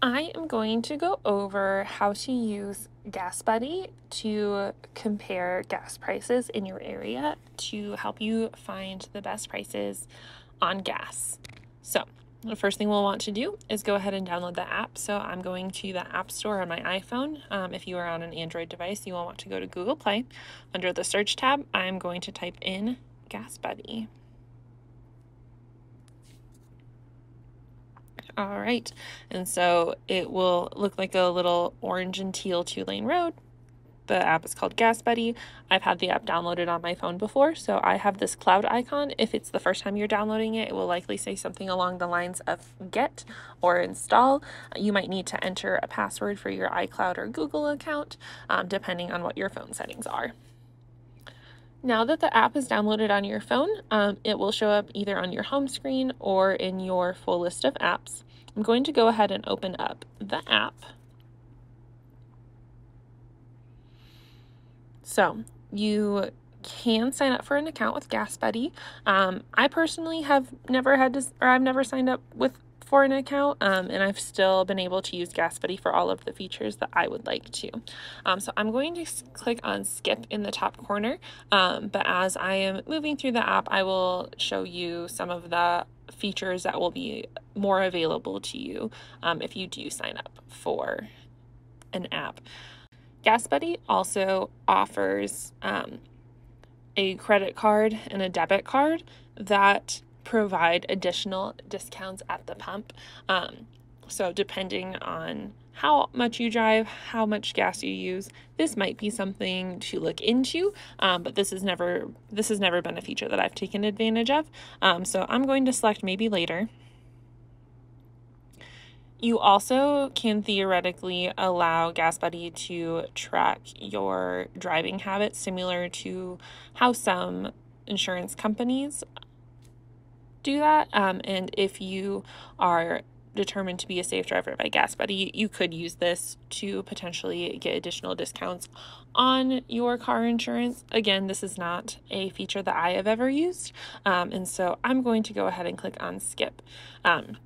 I am going to go over how to use GasBuddy to compare gas prices in your area to help you find the best prices on gas. So, the first thing we'll want to do is go ahead and download the app. So, I'm going to the App Store on my iPhone. Um, if you are on an Android device, you will want to go to Google Play. Under the search tab, I'm going to type in GasBuddy. All right, and so it will look like a little orange and teal two lane road. The app is called GasBuddy. I've had the app downloaded on my phone before, so I have this cloud icon. If it's the first time you're downloading it, it will likely say something along the lines of get or install. You might need to enter a password for your iCloud or Google account, um, depending on what your phone settings are. Now that the app is downloaded on your phone, um, it will show up either on your home screen or in your full list of apps. I'm going to go ahead and open up the app. So you can sign up for an account with GasBuddy. Um, I personally have never had to, or I've never signed up with for an account, um, and I've still been able to use GasBuddy for all of the features that I would like to. Um, so I'm going to click on skip in the top corner, um, but as I am moving through the app, I will show you some of the features that will be more available to you um, if you do sign up for an app. GasBuddy also offers um, a credit card and a debit card that provide additional discounts at the pump. Um, so, depending on how much you drive, how much gas you use, this might be something to look into. Um, but this is never this has never been a feature that I've taken advantage of. Um, so I'm going to select maybe later. You also can theoretically allow GasBuddy to track your driving habits, similar to how some insurance companies do that. Um, and if you are determined to be a safe driver by GasBuddy, you could use this to potentially get additional discounts on your car insurance. Again, this is not a feature that I have ever used, um, and so I'm going to go ahead and click on skip. Um,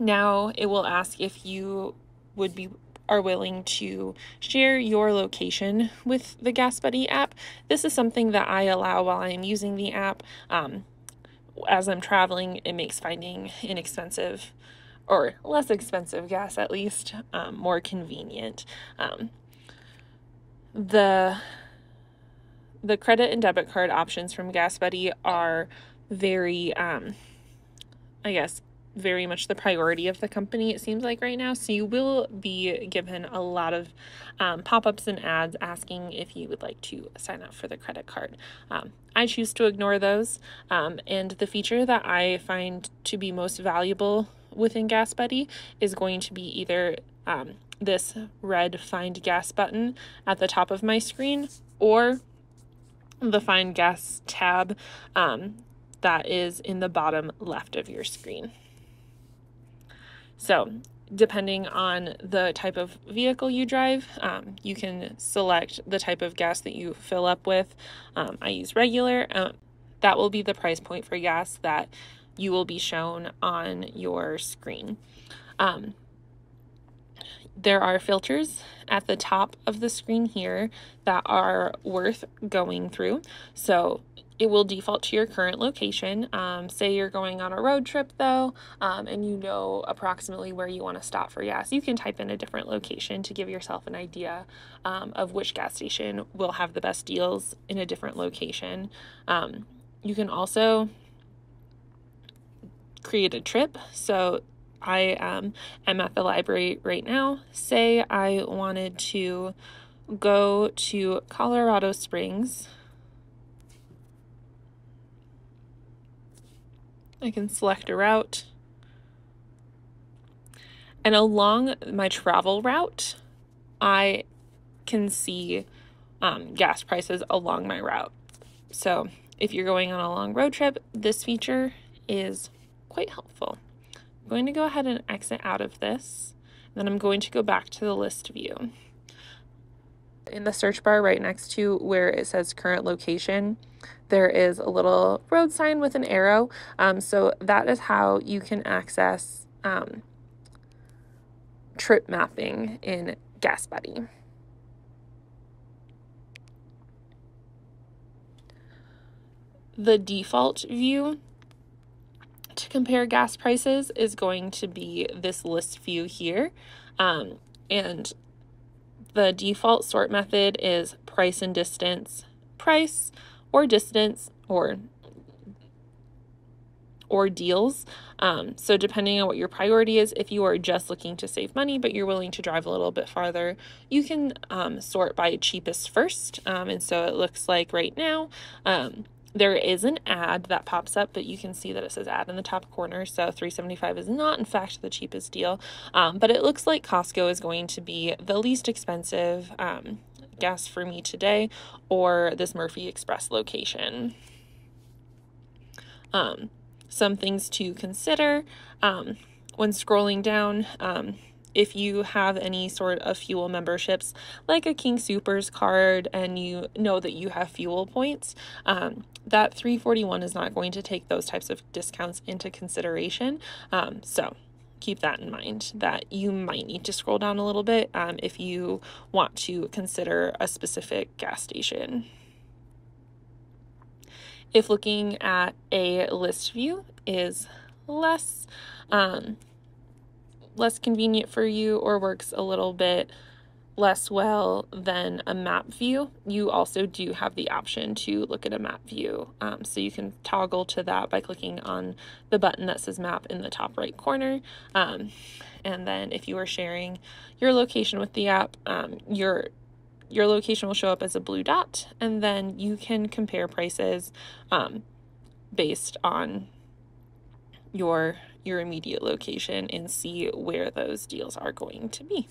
now it will ask if you would be are willing to share your location with the GasBuddy app. This is something that I allow while I'm using the app. Um, as I'm traveling, it makes finding inexpensive or less expensive gas, at least, um, more convenient. Um, the the credit and debit card options from GasBuddy are very, um, I guess, very much the priority of the company, it seems like right now. So you will be given a lot of um, pop ups and ads asking if you would like to sign up for the credit card. Um, I choose to ignore those. Um, and the feature that I find to be most valuable within GasBuddy is going to be either um, this red Find Gas button at the top of my screen or the Find Gas tab um, that is in the bottom left of your screen. So, depending on the type of vehicle you drive, um, you can select the type of gas that you fill up with. Um, I use regular. Uh, that will be the price point for gas that you will be shown on your screen. Um, there are filters at the top of the screen here that are worth going through. So it will default to your current location. Um, say you're going on a road trip though, um, and you know approximately where you want to stop for gas. You can type in a different location to give yourself an idea um, of which gas station will have the best deals in a different location. Um, you can also create a trip. So I um, am at the library right now. Say I wanted to go to Colorado Springs I can select a route. And along my travel route, I can see um, gas prices along my route. So if you're going on a long road trip, this feature is quite helpful. I'm going to go ahead and exit out of this. Then I'm going to go back to the list view. In the search bar right next to where it says current location, there is a little road sign with an arrow. Um, so that is how you can access um, trip mapping in GasBuddy. The default view to compare gas prices is going to be this list view here. Um, and the default sort method is price and distance, price or distance or or deals. Um, so depending on what your priority is, if you are just looking to save money but you're willing to drive a little bit farther, you can um, sort by cheapest first. Um, and so it looks like right now um, there is an ad that pops up, but you can see that it says ad in the top corner. So 375 is not in fact the cheapest deal, um, but it looks like Costco is going to be the least expensive um, gas for me today, or this Murphy Express location. Um, some things to consider um, when scrolling down. If you have any sort of fuel memberships, like a King Supers card, and you know that you have fuel points, um, that 341 is not going to take those types of discounts into consideration. Um, so keep that in mind that you might need to scroll down a little bit um, if you want to consider a specific gas station. If looking at a list view is less um, less convenient for you or works a little bit less well than a map view, you also do have the option to look at a map view. Um, so you can toggle to that by clicking on the button that says map in the top right corner. Um, and then if you are sharing your location with the app, um, your your location will show up as a blue dot, and then you can compare prices um, based on your your immediate location and see where those deals are going to be.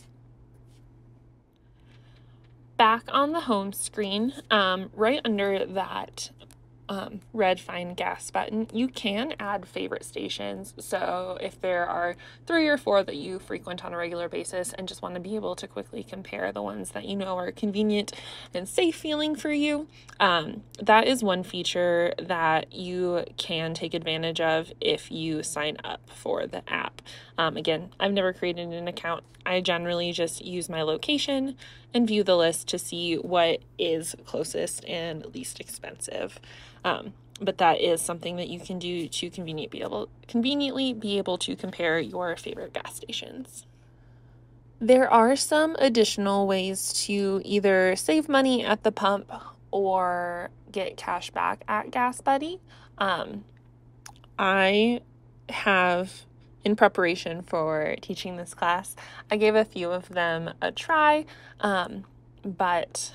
Back on the home screen, um, right under that um, red find gas button, you can add favorite stations. So if there are three or four that you frequent on a regular basis and just want to be able to quickly compare the ones that you know are convenient and safe feeling for you, um, that is one feature that you can take advantage of if you sign up for the app. Um, again, I've never created an account. I generally just use my location and view the list to see what is closest and least expensive. Um, but that is something that you can do to convenient be able conveniently be able to compare your favorite gas stations. There are some additional ways to either save money at the pump or get cash back at GasBuddy. Um, I have, in preparation for teaching this class, I gave a few of them a try, um, but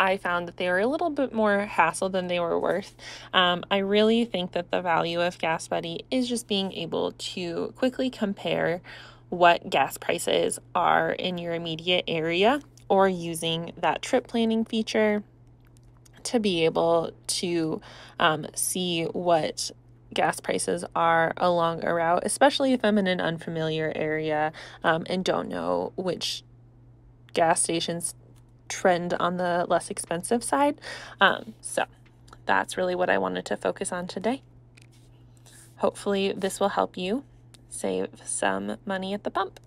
I found that they were a little bit more hassle than they were worth. Um, I really think that the value of GasBuddy is just being able to quickly compare what gas prices are in your immediate area or using that trip planning feature to be able to um, see what gas prices are along a route, especially if I'm in an unfamiliar area um, and don't know which gas stations trend on the less expensive side. Um, so that's really what I wanted to focus on today. Hopefully, this will help you save some money at the pump.